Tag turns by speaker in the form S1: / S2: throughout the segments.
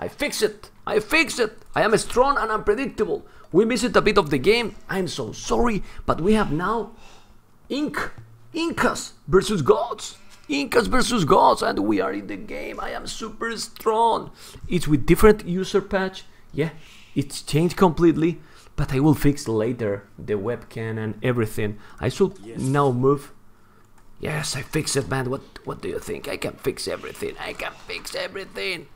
S1: I fix it. I fix it. I am strong and unpredictable. We missed a bit of the game. I'm so sorry, but we have now Inc. Incas versus Goths. Incas versus Goths, and we are in the game. I am super strong. It's with different user patch. Yeah, it's changed completely, but I will fix later the webcam and everything. I should
S2: Yes.
S1: now move. Yes, I fix it, man. What What do you think? I can fix everything. I can fix everything.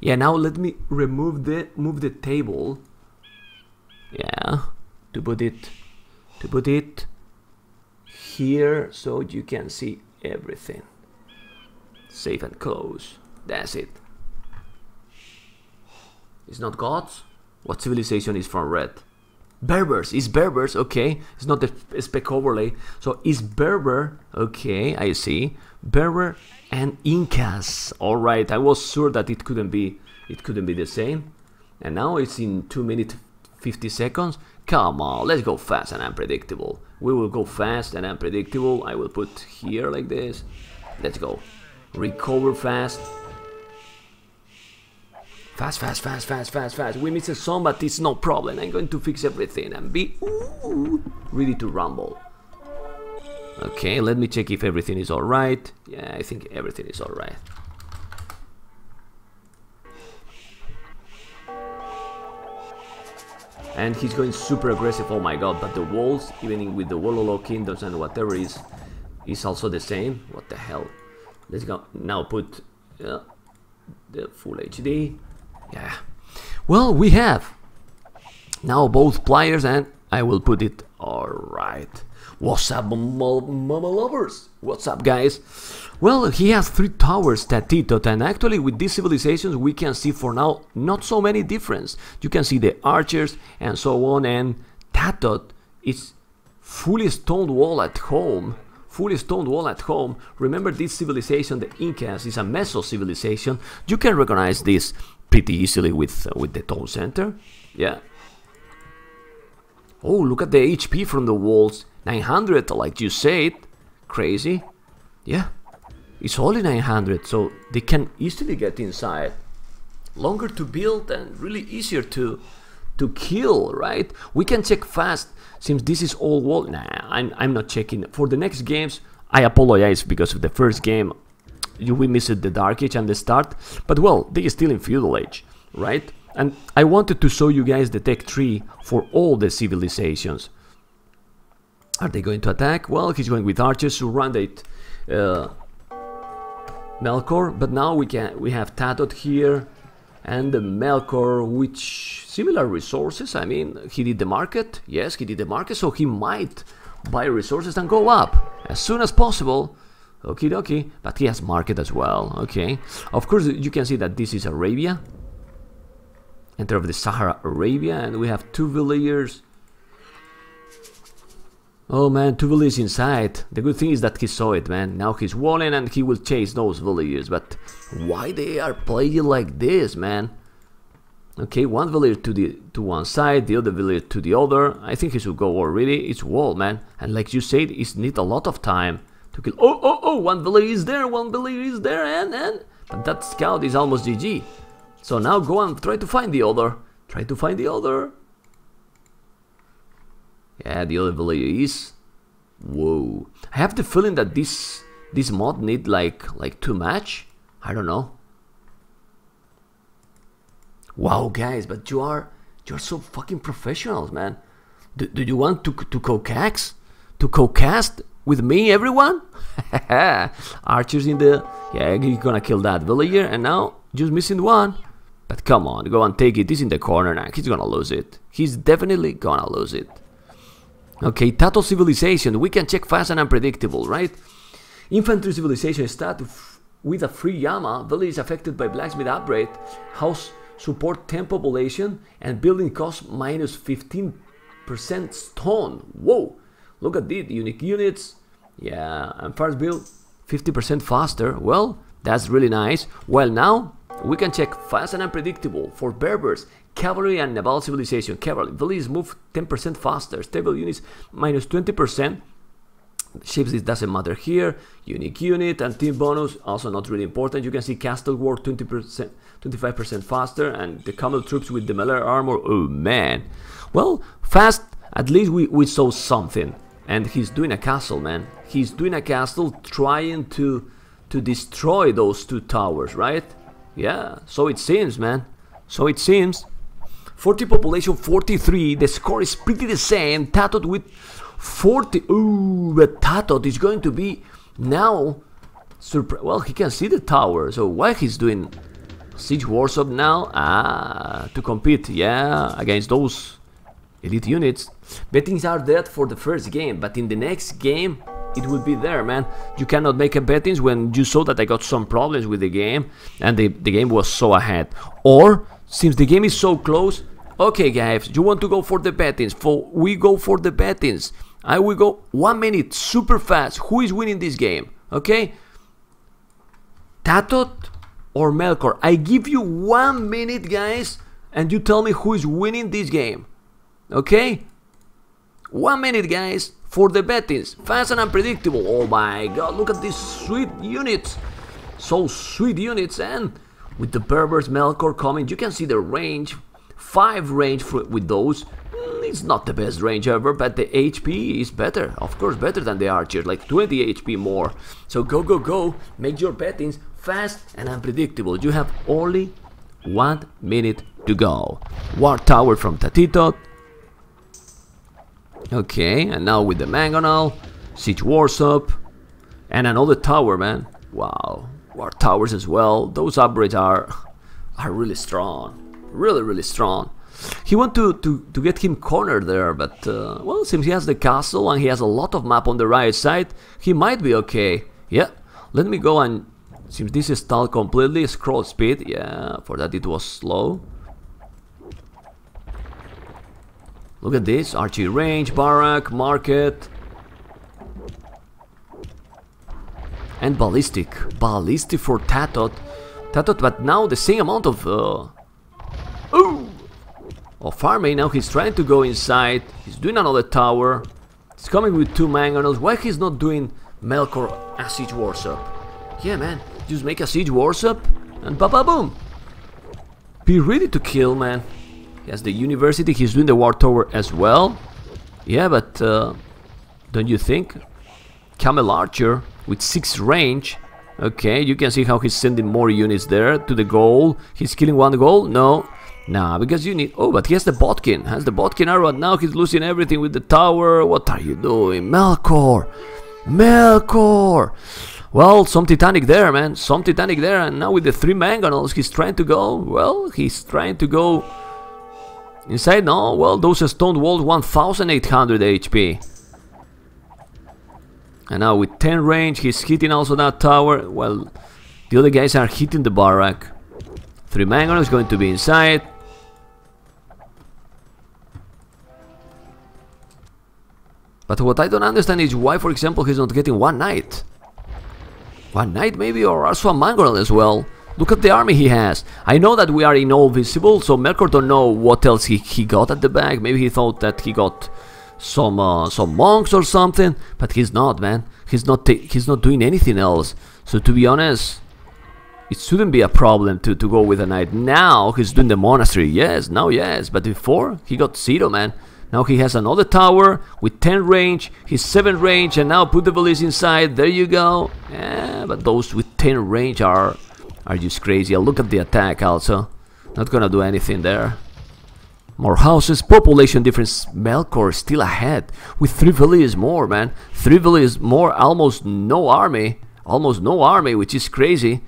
S1: Yeah, now let me remove the move the table. Yeah, to put it to put it here so you can see everything. Save and close. That's it. It's not Goths? What civilization is from red? Berbers, is Berbers, okay. It's not the spec overlay. So is Berber, okay, I see. Berber and Incas. Alright, I was sure that it couldn't be it couldn't be the same. And now it's in 2 minutes 50 seconds. Come on, let's go fast and unpredictable. We will go fast and unpredictable. I will put here like this. Let's go. Recover fast. Fast, fast, fast, fast, fast, fast. We missed some, but it's no problem. I'm going to fix everything and be ooh, ready to rumble. Okay, let me check if everything is alright. Yeah, I think everything is alright. And he's going super aggressive, oh my god, but the walls, even with the Wololo Kingdoms and whatever is, is also the same. What the hell? Let's go now put uh, the full HD. Yeah. Well, we have now both players and I will put it alright. What's up, mama lovers? What's up, guys? Well, he has three towers, Tatito, and actually with these civilizations we can see for now not so many difference. You can see the archers and so on, and TaToH is fully stone wall at home. Fully stone wall at home. Remember this civilization, the Incas, is a Meso civilization. You can recognize this pretty easily with uh, with the town center. Yeah. Oh, look at the HP from the walls. 900, like you said. Crazy. Yeah. It's only 900, so they can easily get inside. Longer to build and really easier to to kill, right? We can check fast since this is all wall. Nah, I'm, I'm not checking. For the next games, I apologize because of the first game. You we missed the Dark Age and the start, but well, they are still in Feudal Age, right? And I wanted to show you guys the tech tree for all the civilizations. Are they going to attack? Well, he's going with archers to run it. Uh, Melkor, but now we can we have TaToH here and the Melkor, which similar resources. I mean, he did the market. Yes, he did the market, so he might buy resources and go up as soon as possible. Okie dokie, but he has market as well. Okay, of course you can see that this is Arabia. Enter of the Sahara Arabia, and we have two villagers. Oh man, two villagers inside. The good thing is that he saw it, man. Now he's walling and he will chase those villagers. But why they are playing like this, man? Okay, one villager to the to one side, the other villager to the other. I think he should go already. It's wall, man. And like you said, it need a lot of time to kill. Oh, oh, oh! One villager is there, one villager is there, and and but that scout is almost GG. So now go and try to find the other. Try to find the other. Yeah, the other villager is. Whoa! I have the feeling that this this mod need like like too much. I don't know. Wow, guys, but you are you're so fucking professionals, man. Do, do you want to to co-cax? To co-cast with me, everyone? Archers in the yeah, you're gonna kill that villager, and now just missing one. But come on, go and take it. He's in the corner now. He's gonna lose it. He's definitely gonna lose it. Okay, TaToH Civilization. We can check fast and unpredictable, right? Infantry Civilization stat with a free Llama. Village affected by blacksmith upgrade. House support 10 population and building cost minus 15% stone. Whoa! Look at this. Unique units. Yeah, and first build 50% faster. Well, that's really nice. Well, now we can check fast and unpredictable for Berbers, cavalry and naval civilization. Cavalry, villages move 10% faster, stable units minus 20%, ships it doesn't matter here. Unique unit and team bonus also not really important. You can see castle work 20 percent 25 percent faster and the camel troops with the melee armor oh man. Well fast at least we, we saw something. And he's doing a castle man. He's doing a castle trying to to destroy those two towers right yeah so it seems man so it seems 40 population 43 the score is pretty the same TaToH with 40. Ooh, but TaToH is going to be now. well, he can see the tower, so why he's doing Siege Workshop now? Ah, to compete, yeah, against those elite units. Bettings are dead for the first game, but in the next game, it would be there, man. You cannot make a bettings when you saw that I got some problems with the game, and the, the game was so ahead. Or, since the game is so close, okay guys, you want to go for the bettings, for we go for the bettings. I will go one minute super fast. Who is winning this game? Okay? TaToH or Melkor? I give you one minute, guys, and you tell me who is winning this game. Okay? One minute, guys, for the bettings. Fast and unpredictable. Oh my god, look at these sweet units. So sweet units, and with the Berbers Melkor coming, you can see the range. Five range for, with those. Mm, it's not the best range ever, but the HP is better. Of course, better than the archer, like 20 HP more. So go, go, go. Make your bettings fast and unpredictable. You have only one minute to go. War Tower from Tatito. Okay, and now with the Mangonel, Siege Workshop, and another tower, man. Wow, War Towers as well. Those upgrades are are really strong, really, really strong. He want to, to, to get him cornered there, but uh, well, since he has the castle and he has a lot of map on the right side, he might be okay. Yeah, let me go and since this is stalled completely, scroll speed, yeah, for that it was slow. Look at this, archery range, barrack, market. And ballistic, ballistic for TaToH. TaToH, but now the same amount of... Uh... Ooh! of farming. Now he's trying to go inside. He's doing another tower. He's coming with two mangonels. Why he's not doing Melkor a siege workshop? Yeah, man. Just make a siege workshop and ba ba boom. Be ready to kill, man. He has the university. He's doing the war tower as well. Yeah, but uh, don't you think? Camel Archer with 6 range. Okay, you can see how he's sending more units there to the goal. He's killing one goal. No, Nah, because you need... Oh, but he has the Bodkin. Has the Bodkin arrow. and Now he's losing everything with the tower. What are you doing? Melkor! Melkor! Well, some Titanic there, man. Some Titanic there. And now with the three mangonels, he's trying to go... Well, he's trying to go... Inside, no. Well, those stone walls, 1800 HP. And now with 10 range, he's hitting also that tower. Well, the other guys are hitting the barrack. Three mangonels going to be inside. But what I don't understand is why, for example, he's not getting one knight. One knight maybe, or also a as well. Look at the army he has. I know that we are in all visible, so Melkor don't know what else he, he got at the back. Maybe he thought that he got some uh, some monks or something, but he's not, man. He's not he's not doing anything else. So to be honest, it shouldn't be a problem to, to go with a knight. Now he's doing the monastery, yes, now yes, but before he got zero, man. Now he has another tower with 10 range, his 7 range, and now put the police inside. There you go. Yeah, but those with 10 range are are just crazy. I'll look at the attack also. Not gonna do anything there. More houses, population difference. Melkor still ahead with 3 villages more, man. 3 villages more, almost no army. Almost no army, which is crazy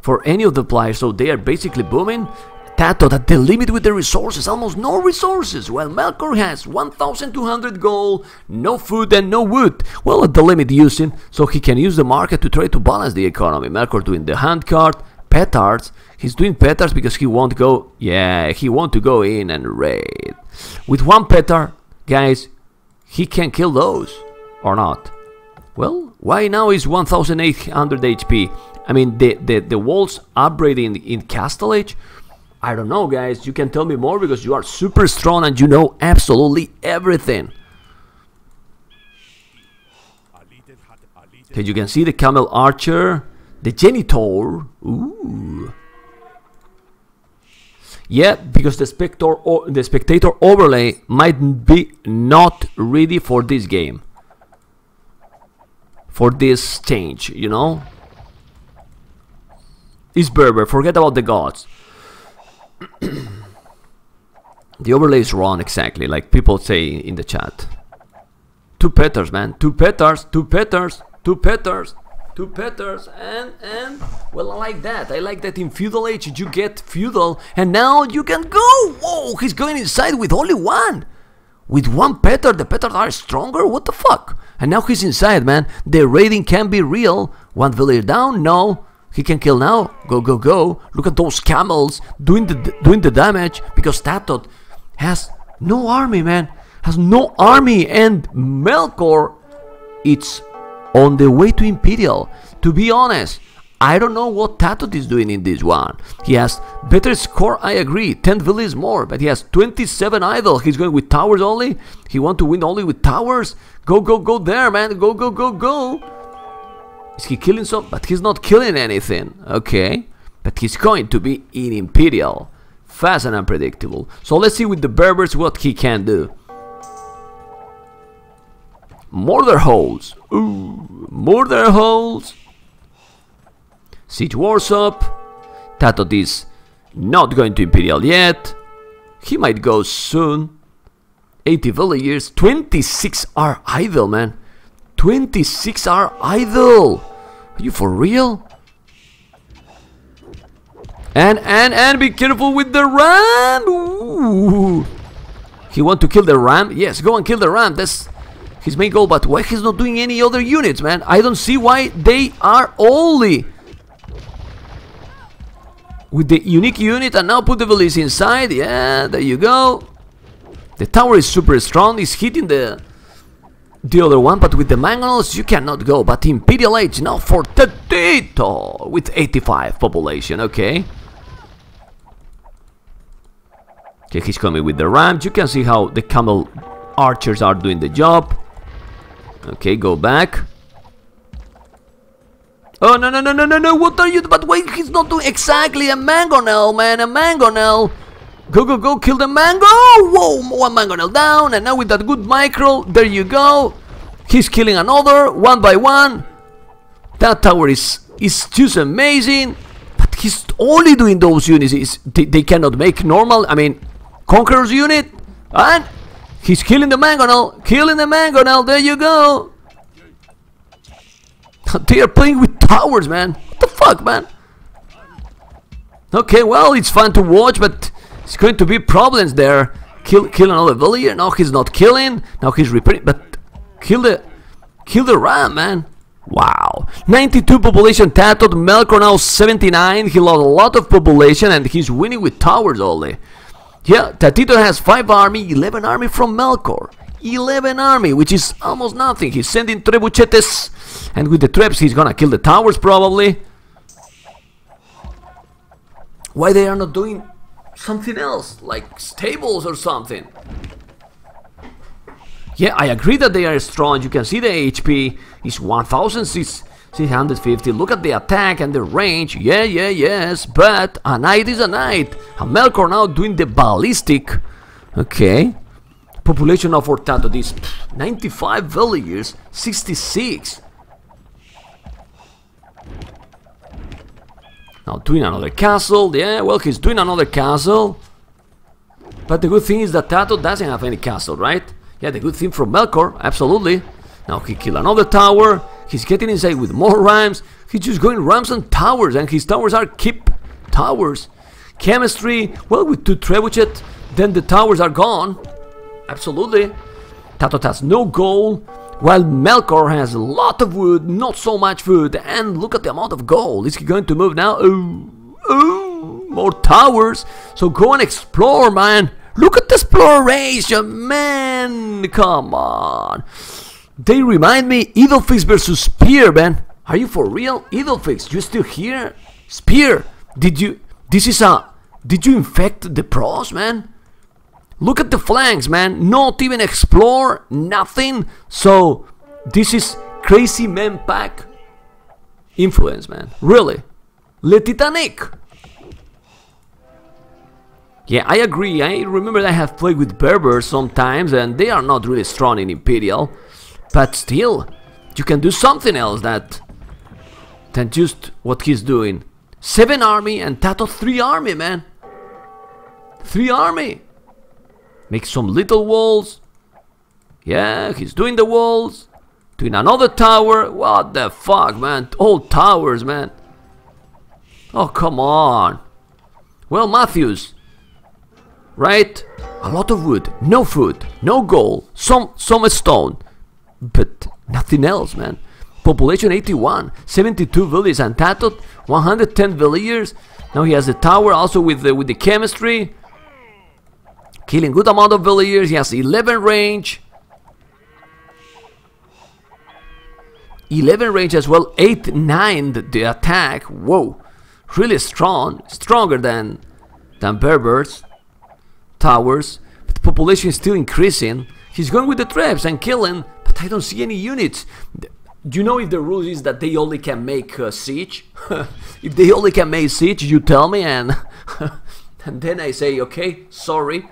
S1: for any of the players. So they are basically booming. TaToH at the limit with the resources, almost no resources, while Melkor has 1200 gold, no food and no wood. Well, at the limit using, so he can use the market to try to balance the economy. Melkor doing the handcart, petards. He's doing petards because he won't go, yeah, he want to go in and raid. With one petard, guys, he can kill those, or not. Well, why now is 1800 HP? I mean, the, the, the walls upgrading in, in Castle Age I don't know, guys. You can tell me more because you are super strong and you know absolutely everything. Okay, you can see the camel archer, the Genitour. Ooh. Yeah, because the spectator the spectator overlay might be not ready for this game. For this change, you know? It's Berber, forget about the Goths. the overlay is wrong exactly, like people say in the chat. Two peters, man. Two peters, two peters, two peters, two peters, and, and, well, I like that. I like that in Feudal Age you get Feudal, and now you can go! Whoa, he's going inside with only one! With one petter, the petters are stronger? What the fuck? And now he's inside, man. The raiding can be real. One village down? No. He can kill now. Go, go, go. Look at those camels doing the doing the damage because TaToH has no army, man. Has no army, and Melkor, it's on the way to Imperial. To be honest, I don't know what TaToH is doing in this one. He has better score, I agree, 10 villages more, but he has 27 idle. He's going with towers only. He want to win only with towers. Go, go, go there, man. Go, go, go, go. Is he killing some? But he's not killing anything. Okay. But he's going to be in Imperial. Fast and unpredictable. So let's see with the Berbers what he can do. Murder holes. Ooh, murder holes. Siege Warsaw. TaToH is not going to Imperial yet. He might go soon. 80 villagers. 26 are idle, man. 26 are idle. Are you for real? And, and, and be careful with the ram. Ooh. He want to kill the ram? Yes, go and kill the ram. That's his main goal. But why he's not doing any other units, man? I don't see why they are only with the unique unit and now put the valise inside. Yeah, there you go. The tower is super strong. It's hitting the the other one, but with the mangonels you cannot go. But Imperial Age now for Tito with 85 population. Okay. Okay, he's coming with the rams. You can see how the camel archers are doing the job. Okay, go back. Oh, no, no, no, no, no, no, what are you, but wait, he's not doing exactly a mangonel, man, a mangonel. Go, go, go, kill the mango! Whoa, one mangonel down, and now with that good micro, there you go. He's killing another, one by one. That tower is, is just amazing. But he's only doing those units. They, they cannot make normal, I mean, Conqueror's unit. And he's killing the mangonel, killing the mangonel, there you go. They are playing with towers, man. What the fuck, man? Okay, well, it's fun to watch, but it's going to be problems there. Kill, kill another villager. Now he's not killing. Now he's repairing. But kill the, kill the ram, man. Wow. 92 population TaToH. Melkor now 79. He lost a lot of population and he's winning with towers only. Yeah, Tatito has 5 army, 11 army from Melkor. 11 army, which is almost nothing. He's sending trebuchetes, and with the trebs he's gonna kill the towers probably. Why they are not doing something else, like stables or something? Yeah, I agree that they are strong. You can see the HP is 1650. Look at the attack and the range. Yeah, yeah, yes. But a knight is a knight. A Melkor now doing the ballistic. Okay. Population of Ortato is 95 villagers, 66. Now doing another castle, yeah, well he's doing another castle. But the good thing is that TaToH doesn't have any castle, right? Yeah, the good thing from Melkor, absolutely. Now he killed another tower, he's getting inside with more rhymes. he's just going rams and towers, and his towers are keep towers. Chemistry, well with two trebuchet, then the towers are gone. Absolutely. TaToH has no gold, while Melkor has a lot of wood, not so much food, and look at the amount of gold. Is he going to move now? Oh, oh, more towers. So go and explore, man. Look at the exploration, man. Come on. They remind me Edelfix versus Spear, man. Are you for real? Edelfix, you still here? Spear, did you... This is a... Did you infect the pros, man? Look at the flanks, man. Not even explore, nothing. So, this is crazy man pack influence, man. Really. Le Titanic. Yeah, I agree. I remember I have played with Berbers sometimes and they are not really strong in Imperial. But still, you can do something else that than just what he's doing. Seven army and TaToH three army, man. Three army. Make some little walls. Yeah, he's doing the walls. Doing another tower. What the fuck, man? All towers, man. Oh, come on. Well, Matthews. Right? A lot of wood, no food, no gold, some, some stone. But nothing else, man. Population 81, 72 villages and TaToH, 110 villagers. Now he has the tower also with the, with the chemistry. Killing good amount of villagers. He has 11 range. 11 range as well. 8, 9 the, the attack. Whoa. Really strong. Stronger than, than Berbers. Towers. But the population is still increasing. He's going with the traps and killing. But I don't see any units. Do you know if the rule is that they only can make uh, siege? if they only can make siege, you tell me and... and then I say, okay, sorry.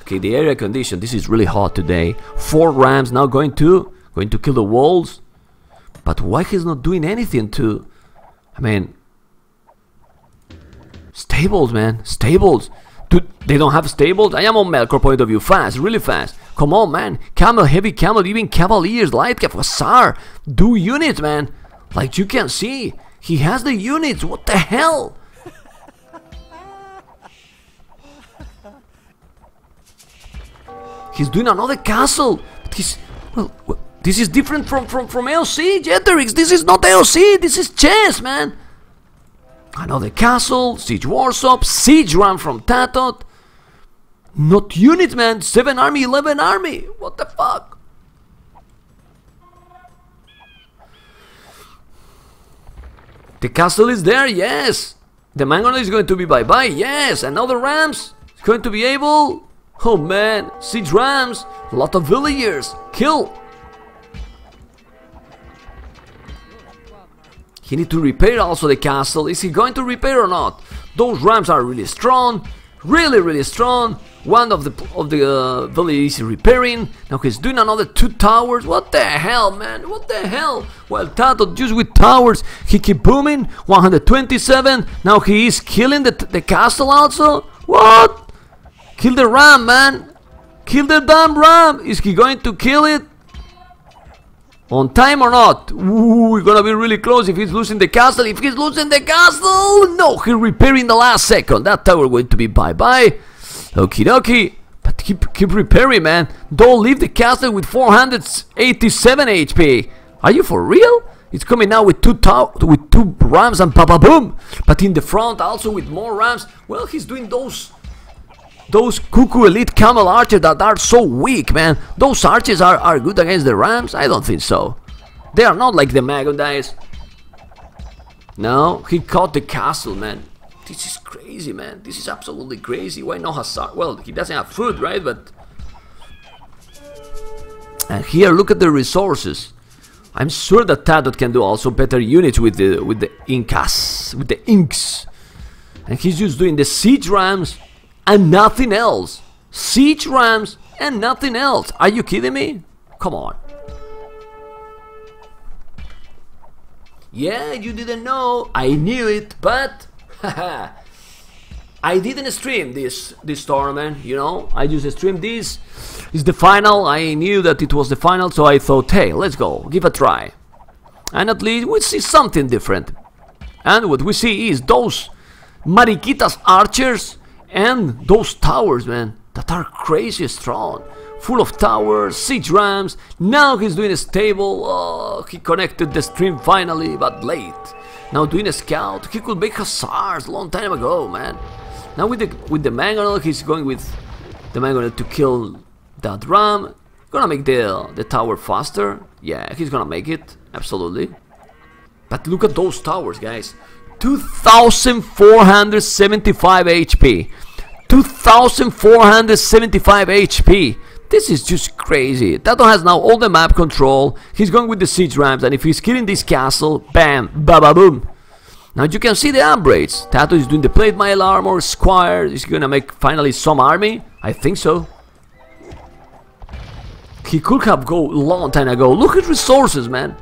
S1: Okay, the area condition, this is really hot today. Four rams now going to going to kill the walls. But why he's not doing anything to I mean Stables man, stables. They don't have stables? I am on Melkor point of view, fast, really fast. Come on man, camel, heavy camel, even cavaliers, light cav, hussar. Do units man. Like you can see, he has the units, what the hell? He's doing another castle. He's well, well, this is different from from from AOC, Jeterix. This is not AOC. This is chess, man. Another castle, siege Warsaw, siege run from TaToH. Not units, man. Seven army, eleven army. What the fuck? The castle is there, yes. The Mangonel is going to be bye-bye, yes. Another Rams is going to be able Oh man, siege rams, lot of villagers, kill! He need to repair also the castle, is he going to repair or not? Those rams are really strong, really really strong. One of the of the uh, villages is repairing, now he's doing another two towers, what the hell man, what the hell? Well TaToH just with towers, he keep booming, 127, now he is killing the, the castle also? What? Kill the ram, man! Kill the damn ram! Is he going to kill it? On time or not? Ooh, we're gonna be really close if he's losing the castle. If he's losing the castle! No, he's repairing the last second. That tower going to be bye-bye. Okie dokie. But keep, keep repairing, man. Don't leave the castle with 487 HP. Are you for real? It's coming now with two with two rams and papa boom. But in the front also with more rams. Well, he's doing those those cuckoo elite camel archers that are so weak, man. Those archers are, are good against the Rams? I don't think so. They are not like the Magondais. No, he caught the castle, man. This is crazy, man. This is absolutely crazy. Why no Hussar? Well, he doesn't have food, right? But... And here, look at the resources. I'm sure that TaToH can do also better units with the with the Incas, with the Inks. And he's just doing the siege rams and nothing else. Siege rams and nothing else. Are you kidding me? Come on. Yeah, you didn't know. I knew it, but I didn't stream this this tournament, you know. I just streamed this. It's the final. I knew that it was the final, so I thought, hey, let's go, give a try. And at least we see something different. And what we see is those Mariquitas archers and those towers, man, that are crazy strong. Full of towers, siege rams. Now he's doing a stable. Oh, he connected the stream finally, but late. Now doing a scout. He could make hussars long time ago, man. Now with the with the mangonel, he's going with the mangonel to kill that ram. Gonna make the the tower faster. Yeah, he's gonna make it. Absolutely. But look at those towers, guys. 2475 HP. 2475 HP. This is just crazy. TaToH has now all the map control. He's going with the siege ramps, and if he's killing this castle, bam, ba ba boom. Now you can see the upgrades. TaToH is doing the plate mail armor, squire. Is gonna make finally some army? I think so. He could have go long time ago. Look at resources, man.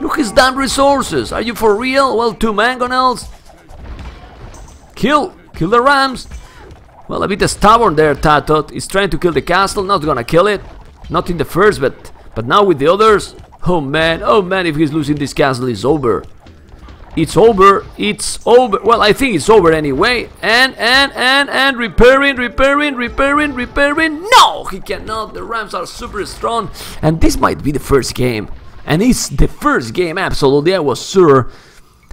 S1: Look his damn resources. Are you for real? Well, two mangonels. Kill. Kill the rams. Well, a bit stubborn there, TaToH. He's trying to kill the castle. Not gonna kill it. Not in the first, but but now with the others. Oh man, oh man, if he's losing this castle, it's over. It's over. It's over. Well, I think it's over anyway. And, and, and, and repairing, repairing, repairing, repairing. No, he cannot. The Rams are super strong. And this might be the first game. And it's the first game, absolutely. I was sure.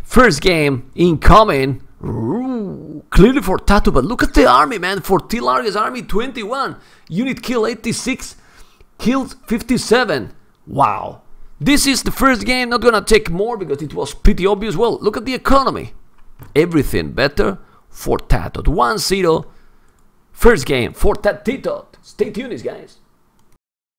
S1: First game incoming. Ooh, clearly for TaToH, but look at the army, man. For T Army 21. Unit kill 86. Killed 57. Wow. This is the first game, not gonna take more because it was pretty obvious. Well, look at the economy. Everything better for TaToH. 1 0. First game for Tatito. Stay tuned, guys.